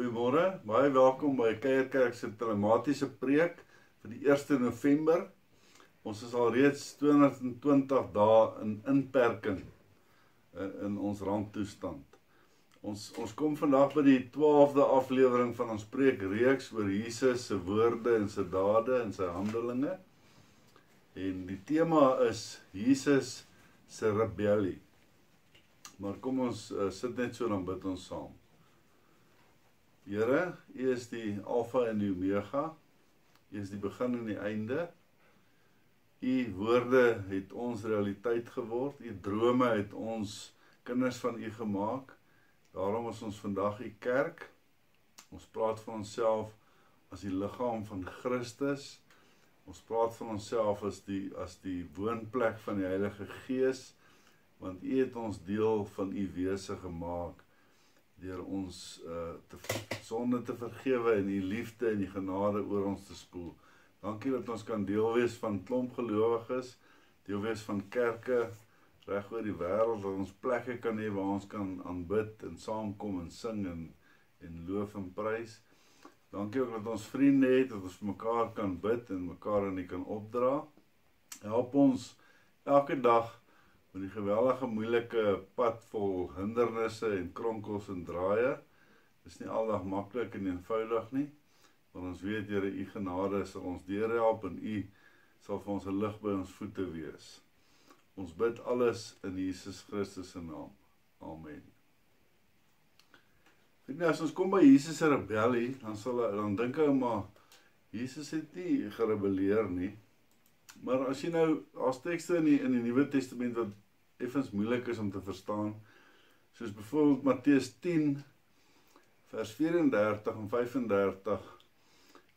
Goeiemôre, baie welkom by Kuierkerk se telematiese preek vir die 1 November. Ons is al reeds 220 dae in inperking in, in ons randtoestand. Ons ons kom vandag by die 12de aflewering van ons preekreeks oor Jesus se woorde en sy dade en sy handelinge. En die tema is Jesus se rebellie. Maar kom ons uh, sit net so dan bid ons saam. Here, U is die Alfa en die Omega. U is die begin en die einde. U woorde het ons realiteit geword. U drome het ons kinders van U gemaak. Daarom is ons vandag U kerk. Ons praat van onsself as die liggaam van Christus. Ons praat van onsself as die as die woonplek van die Heilige Gees want U het ons deel van U wese gemaak deur ons uh te sonde te vergewe en u liefde en die genade oor ons te spoel. Dankie dat ons kan deel wees van klomp gelowiges, deel wees van kerke reg oor die wêreld waar ons plekke kan hê waar ons kan aanbid en saamkom en sing en en loof en prys. Dankie ook dat ons vriende het dat ons mekaar kan bid en mekaar in U kan opdra. Help ons elke dag met die geweldige moeilike pad vol hindernisse en kronkels en draaie. Dis nie aldag maklik en eenvoudig nie. Want ons weet Here, u genade sal ons deurhelp en u sal vir ons 'n lig by ons voete wees. Ons bid alles in Jesus Christus se naam. Amen. Ek nou as ons kom by Jesus se rebellie, dan sal dan dink ou maar Jesus het nie gerebelleer nie. Maar as jy nou daar's tekste in die in die Nuwe Testament wat effens moeilik is om te verstaan, soos byvoorbeeld Matteus 10 vers 34 en 35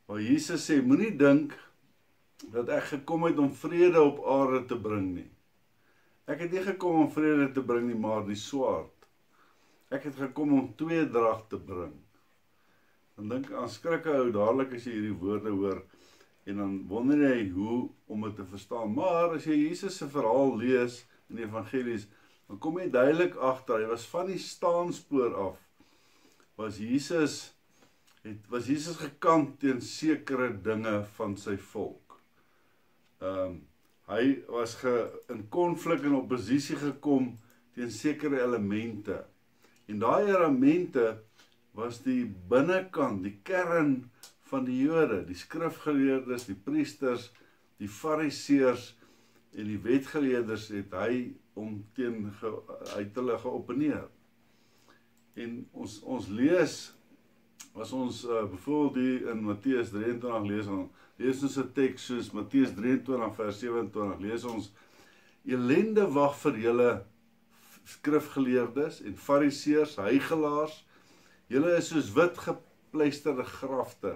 waar Jesus sê moenie dink dat ek gekom het om vrede op aarde te bring nie. Ek het nie gekom om vrede te bring nie, maar die swaard. Ek het gekom om tweedrag te bring. Dan dink aan skrikke ou dadelik as jy hierdie woorde hoor en dan wonder jy hoe om dit te verstaan. Maar as jy Jesus se verhaal lees in die evangelies, dan kom jy duidelik agter, hy was van die staanspoor af was Jesus het was Jesus gekant teen sekere dinge van sy volk. Ehm um, hy was ge in konflik en oppositie gekom teen sekere elemente. En daai elemente was die binnekant, die kern van die Jode, die skrifgeleerdes, die priesters, die fariseërs en die wetgeleerders het hy om teen ge, uit hulle geopeneer. En ons ons lees as ons uh, byvoorbeeld hier in Matteus 23 lees dan lees ons 'n teks soos Matteus 23 vers 27 lees ons elende wag vir julle skrifgeleerdes en fariseërs, heiligelaars. Julle is soos wit gepleisterde grafte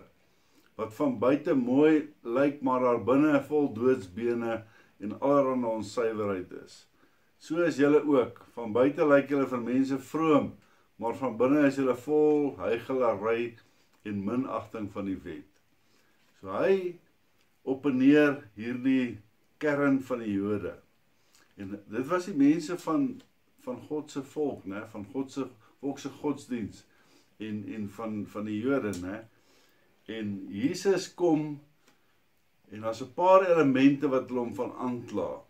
wat van buite mooi lyk maar daar binne vol doodsbene en allerhande onsuiverheid is. So is julle ook. Van buite lyk julle vir mense vroom, maar van binne is julle vol heigelary en minagting van die wet. So hy openeer hierdie kern van die Jode. En dit was die mense van van God se volk, né, van God se volk se godsdiens en en van van die Jode, né? En Jesus kom en daar's 'n paar elemente wat hulle hom van aankla.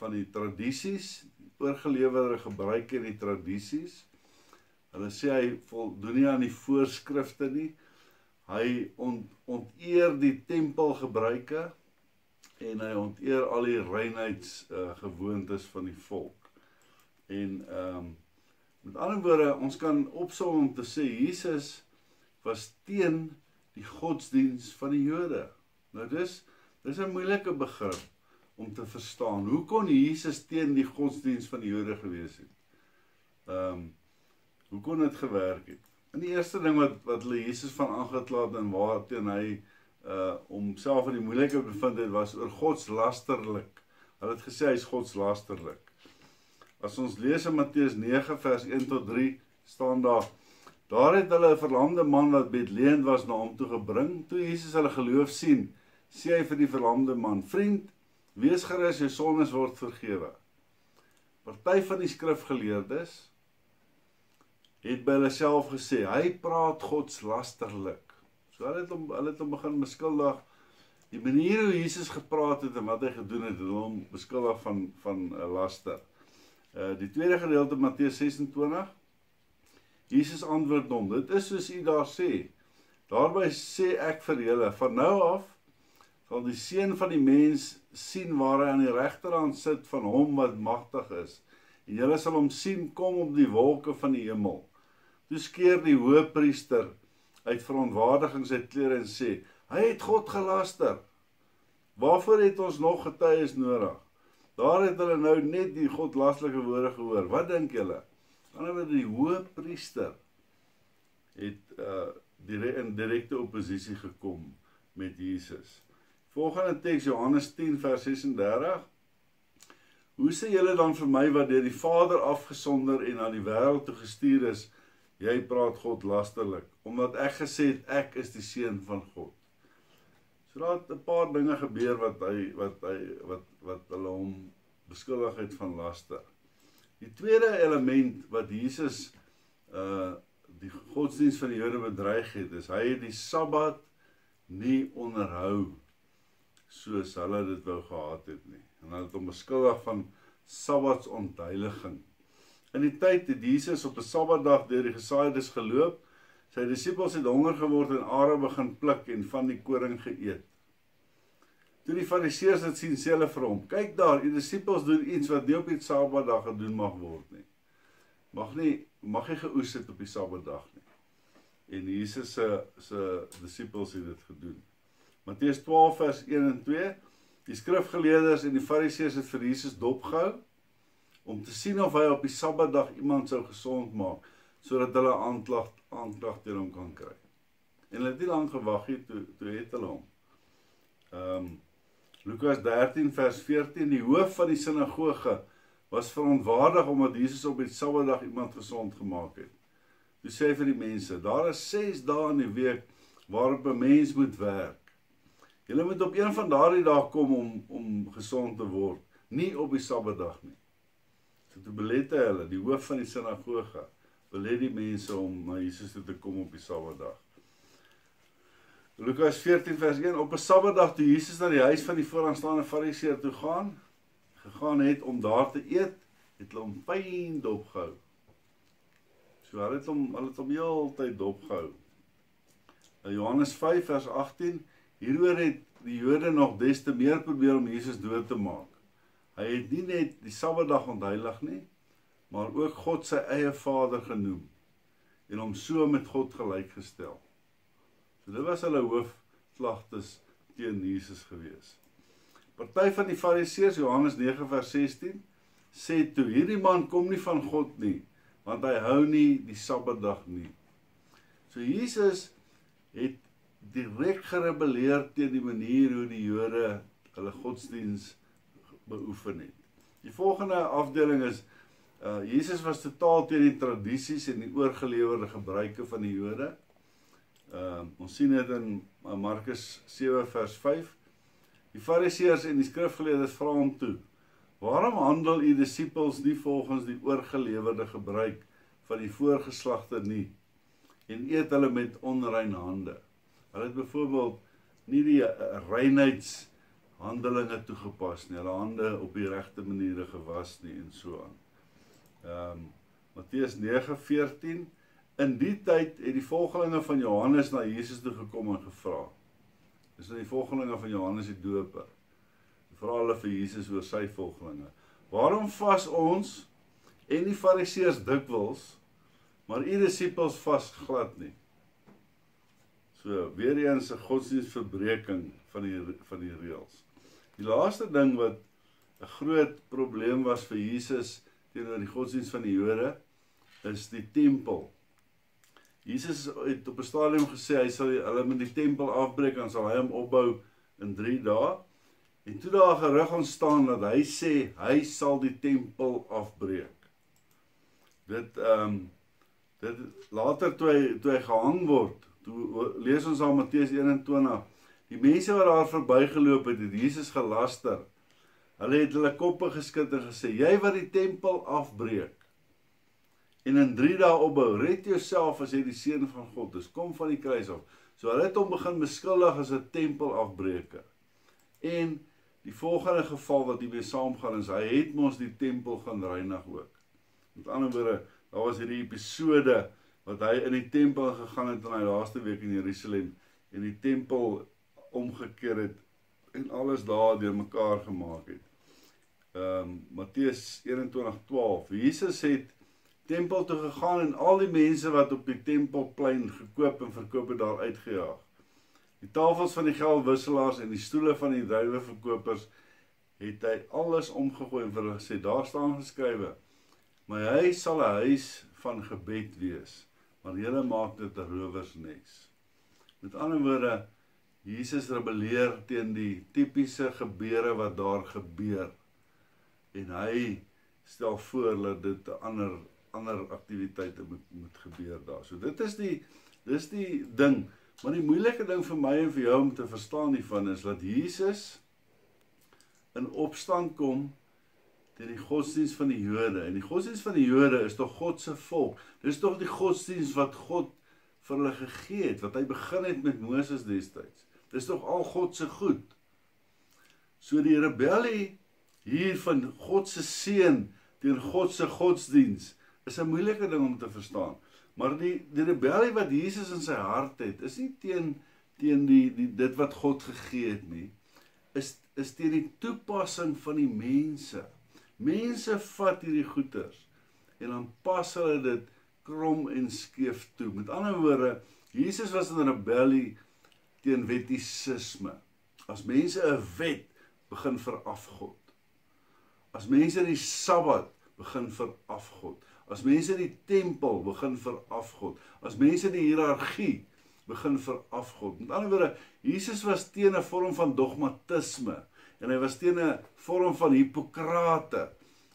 Van die tradisies, oorgelewerde gebruike en die tradisies. Hulle sê hy voldoen nie aan die voorskrifte nie. Hy ont, onteer die tempelgebruike en hy onteer al die reinheids uh, gewoontes van die volk. En ehm um, met ander woorde, ons kan opsom om te sê Jesus was teen die godsdiens van die Jode. Nou dis dis 'n moeilike begrip om te verstaan. Hoe kon Jesus teen die godsdiens van die Jode gewees het? Ehm um, hoe kon dit gewerk het? En die eerste ding wat wat hulle Jesus van aangekla het en waarteen hy uh homself in die moeilike bevind het was oor godslasterlik. Hulle het gesê hy's godslasterlik. As ons lees in Matteus 9 vers 1 tot 3 staan daar Daar het hulle 'n verlamde man wat Bethlehem was na hom toe gebring. Toe Jesus hulle geloof sien, sê hy vir die verlamde man: "Vriend, wees gerus, jou sondes word vergewe." Party van die skrifgeleerdes het by hulle self gesê, hy praat godslasterlik. So hulle het hom hulle het hom begin beskuldig die manier hoe Jesus gepraat het en wat hy gedoen het, het hom beskuldig van van 'n uh, laster. Uh die tweede gedeelte Matteus 26 Jesus antwoord hom: "Dit is soos u daar sê. Daarby sê ek vir julle, van nou af sal die seun van die mens sien waar hy aan die regterhand sit van hom wat magtig is." en julle sal hom sien kom op die wolke van die hemel. Toe skeer die hoëpriester uit verontwaardiging sy klere en sê: "Hy het God gelaster. Waarvoor het ons nog getuies nodig?" Daar het hulle nou net die godlastelike woorde gehoor. Wat dink julle? Anderswoorde die hoëpriester het uh direk in direkte oppositie gekom met Jesus. Volgende teks Johannes 10 vers 36 Hoe sê julle dan vir my wat deur die Vader afgesonder en aan die wêreld toe gestuur is, jy praat God lasterlik omdat ek gesê het ek is die seun van God. So daar het 'n paar dinge gebeur wat hy wat hy wat wat hulle hom beskuldig het van laster. Die tweede element wat Jesus uh die godsdienst van die Jode bedreig het, is hy het die Sabbat nie onderhou soos hulle dit wou gehad het nie en hulle het hom beskuldig van sabbatsonteiliging. In die tyd het Jesus op 'n Sabbatdag deur die gesaaides geloop. Sy disippels het honger geword en are begin pluk en van die koring geëet. Toe die Fariseërs dit sien, sê hulle vir hom: "Kyk daar, die disippels doen iets wat nie op die Sabbatdag gedoen mag word nie. Mag nie mag nie geoes het op die Sabbatdag nie." En Jesus se se disippels het dit gedoen. Matteus 12 vers 1 en 2 Die skrifgeleerders en die fariseërs het vir Jesus dopgehou om te sien of hy op die Sabbatdag iemand sou gesond maak sodat hulle aanklag aanklag teen hom kan kry. En hulle het nie lank gewag nie toe toe het hulle hom. Ehm um, Lukas 13 vers 14 die hoof van die sinagoge was verontwaardig omdat Jesus op die Sabbatdag iemand gesond gemaak het. Hy sê vir die mense, daar is 6 dae in die week waarop 'n mens moet werk. Julle moet op een van daardie dae kom om om gesond te word, nie op die Sabbatdag nie. So toe belette hulle, die hoof van die sinagoge, belet die mense om na Jesus toe te kom op die Sabbatdag. Lukas 14 vers 1 op 'n Sabbatdag toe Jesus na die huis van die vooraanstaande Fariseer toe gaan, gegaan het om daar te eet, het hulle hom pyn dopgehou. So hulle het hom hulle het hom heeltyd dopgehou. In Johannes 5 vers 18 Hieroor het die Jode nog des te meer probeer om Jesus dood te maak. Hy het nie net die Sabbatdag ontheilig nie, maar ook God sy eie Vader genoem en hom so met God gelyk gestel. So dit was hulle hoofslagtes teen Jesus gewees. Party van die Fariseërs Johannes 9 vers 16 sê toe hierdie man kom nie van God nie, want hy hou nie die Sabbatdag nie. So Jesus het direk gerebelleer teen die manier hoe die Jode hulle godsdiens beoefen het. Die volgende afdeling is uh Jesus was totaal teen die tradisies en die oorgelewerde gebruike van die Jode. Uh ons sien dit in uh, Markus 7 vers 5. Die Fariseërs en die skrifgeleerdes vra hom toe: "Waarom handel u disippels nie volgens die oorgelewerde gebruik van die voorgeslagte nie en eet hulle met onrein hande?" Hulle het byvoorbeeld nie die eh, reinheidshandelinge toegepas nie. Hulle hande op die regte maniere gewas nie en so aan. Ehm um, Matteus 9:14 In die tyd het die volgelinge van Johannes na Jesus toe gekom en gevra. Dis nou die volgelinge van Johannes die Doper. Vra hulle vir Jesus oor sy volgelinge. Waarom vas ons en die Fariseërs dikwels, maar u disippels vas glad nie? So weer eens 'n godsdienstverbreeking van die van die reëls. Die laaste ding wat 'n groot probleem was vir Jesus teenoor die godsdienst van die Jode is die tempel. Jesus het op 'n stadium gesê hy sal hulle met die tempel afbreek en sal hy hom opbou in 3 dae. En toe daar gerug ontstaan dat hy sê hy sal die tempel afbreek. Dit ehm um, dit later toe hy toe hy gehang word Toe lees ons aan Matteus 21. Die mense wat daar verbygeloop het, het Jesus gelaster. Hulle het hulle koppe geskud en gesê: "Jy wat die tempel afbreek en in 3 dae opbou. Red jouself as jy die seun van God is. Kom van die kruis af. So hulle het hom begin beskuldig as 'n tempelafbreker. En die volgende geval wat hiermee saamgaan is hy het mos die tempel gaan reinig ook. Met ander woorde, daar was hierdie episode wat hy in die tempel gegaan het in hy laaste week in Jerusalem en die tempel omgekeer het en alles daar deurmekaar gemaak het. Ehm um, Matteus 21:12. Jesus het tempel toe gegaan en al die mense wat op die tempelplein gekoop en verkoop het daar uitgejaag. Die tafels van die geldwisselaars en die stoele van die druiweverkopers het hy alles omgegooi en vir hulle gesê daar staan geskrywe: "My huis sal 'n huis van gebed wees, maar julle maak dit 'n rowersnes." Met ander woorde, Jesus rebelleer teen die tipiese gebeure wat daar gebeur. En hy stel voor dat dit 'n ander ander aktiwiteite moet moet gebeur daar. So dit is die dis die ding. Maar die moeilike ding vir my en vir jou om te verstaan hiervan is dat Jesus in opstand kom teen die godsdiens van die Jode. En die godsdiens van die Jode is tog God se volk. Dis tog die godsdiens wat God vir hulle gegee het, wat hy begin het met Moses destyds. Dis tog al God se goed. So die rebellie hier van God se seun teen God se godsdiens is 'n moeilike ding om te verstaan. Maar die die rebellie wat Jesus in sy hart het, is nie teen teen die die dit wat God gegee het nie. Is is teen die toepassing van die mense. Mense vat hierdie goeders en dan pas hulle dit krom en skeef toe. Met ander woorde, Jesus was in 'n rebellie teen wettisisme. As mense 'n wet begin verafgod. As mense die Sabbat begin verafgod as mense die tempel begin verafgod, as mense die hiërargie begin verafgod. Met ander woorde, Jesus was teen 'n vorm van dogmatisme en hy was teen 'n vorm van hipokrate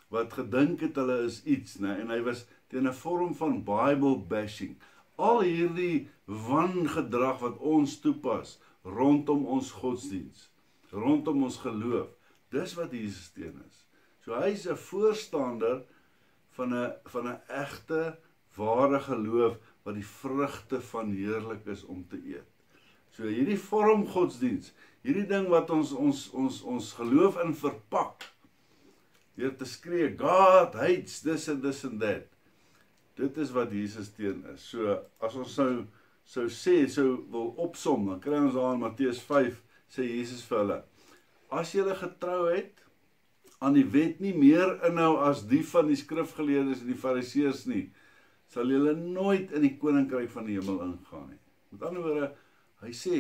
wat gedink het hulle is iets, né? En hy was teen 'n vorm van Bible bashing. Al hierdie wangedrag wat ons toepas rondom ons godsdiens, rondom ons geloof, dis wat Jesus teen is. So hy's 'n voorstander van 'n van 'n egte ware geloof wat die vrugte van heerlik is om te eet. So hierdie vorm godsdiens, hierdie ding wat ons ons ons ons geloof in verpak deur te skree God hates this and this and that. Dit is wat Jesus teen is. So as ons sou sou sê sou wil opsom, dan kry ons daar in Matteus 5 sê Jesus vir hulle: As jy getrou het aan die wet nie meer inhou as die van die skrifgeleerdes en die fariseërs nie, sal julle nooit in die koninkryk van die hemel ingaan nie. Met ander woorde, hy sê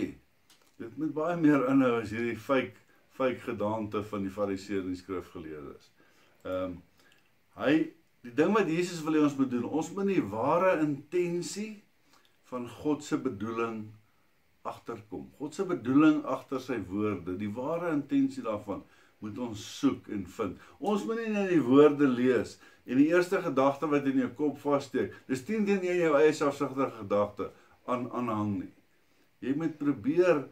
dit moet baie meer inhou as hierdie fake fake gedaante van die fariseërs en die skrifgeleerdes. Ehm um, hy die ding wat Jesus wil hê ons moet doen, ons moet die ware intensie van God se bedoeling agterkom. God se bedoeling agter sy woorde, die ware intensie daarvan moet ons soek en vind. Ons moet nie net die woorde lees en die eerste gedagte wat in jou kop vassteek, dis teen teen jy jou eie selfsugtige gedagte aan aanhang nie. Jy moet probeer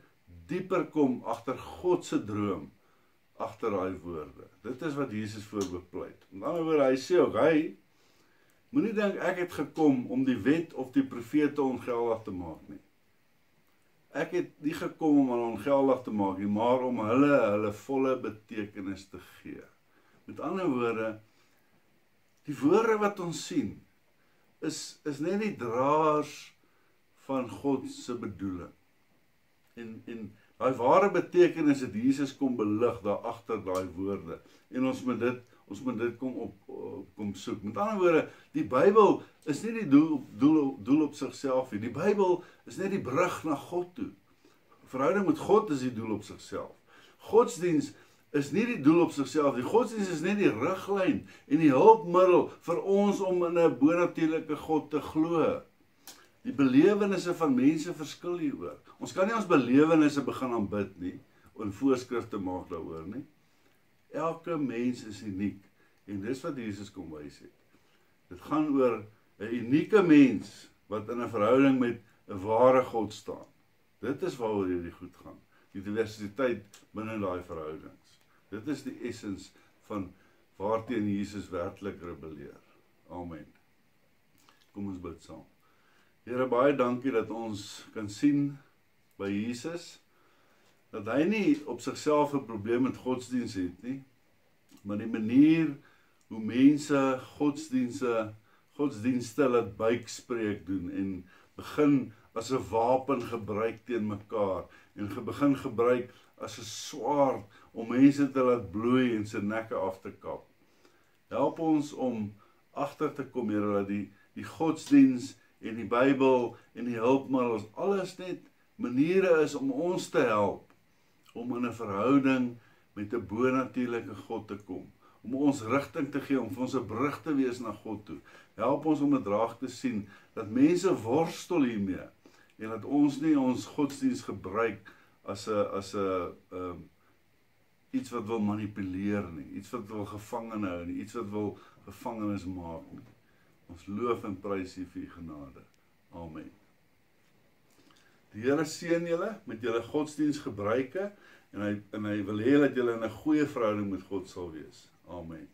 dieper kom agter God se droom agter daai woorde. Dit is wat Jesus voorbepleit. Met ander woorde, hy sê ook hy moenie dink ek het gekom om die wet of die profete ongeldig te maak nie ek het nie gekom om hulle ongeldig te maak nie, maar om hulle hulle volle betekenis te gee. Met ander woorde, die woorde wat ons sien is is net die draers van God se bedoeling. En en daai ware betekenis het Jesus kom belig daar agter daai woorde. En ons moet dit ons moet dit kom op kom soek. Met ander woorde, die Bybel is nie die doel doel doel op sigself nie. Die Bybel is net die brug na God toe. Verhouding met God is die doel op sigself. Godsdiens is nie die doel op sigself nie. Godsdiens is net die riglyn en die hulpmiddel vir ons om in 'n bonatuurlike God te glo. Die belewennisse van mense verskil hieroor. Ons kan nie ons belewennisse begin aanbid nie en voorskrifte maak daaroor nie. Elke mens is uniek en dis wat Jesus kom wys het. Dit gaan oor 'n unieke mens wat in 'n verhouding met 'n ware God staan. Dit is waaroor hierdie goed gaan. Die diversiteit binne daai verhoudings. Dit is die essens van waarteen Jesus werklik rebelleer. Amen. Kom ons bid saam. Here baie dankie dat ons kan sien by Jesus dat hy nie op sigself 'n probleem met godsdiens het nie, maar die manier hoe mense godsdienste godsdienste laat buikspreek doen en begin as 'n wapen gebruik teen mekaar en begin gebruik as 'n swaard om mense te laat bloei en se nekke af te kap. Help ons om agter te kom Here dat die die godsdiens en die Bybel en die hulpmiddels alles net maniere is om ons te help om in 'n verhouding met 'n bonatuurlike God te kom om ons rigting te gee om vir ons 'n brug te wees na God toe. Help ons om 'n draag te sien dat mense worstel hiermee en dat ons nie ons godsdiens gebruik as 'n as 'n ehm um, iets wat wil manipuleer nie, iets wat wil gevangene hou nie, iets wat wil gevangenes maak nie. Ons loof en prys U vir U genade. Amen. Die Here seën julle met julle godsdiensgebruike en hy en hy wil hê dat julle in 'n goeie verhouding met God sal wees. Amen.